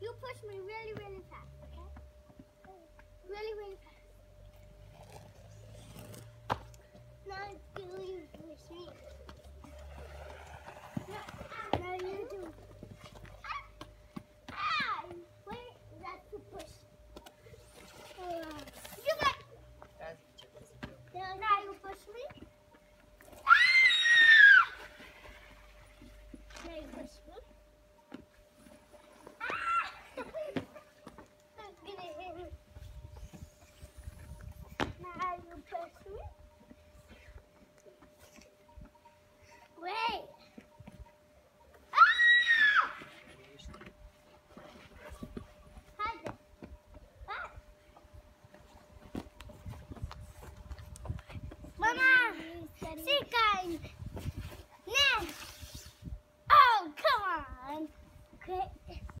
You push me really, really fast, okay? তুমি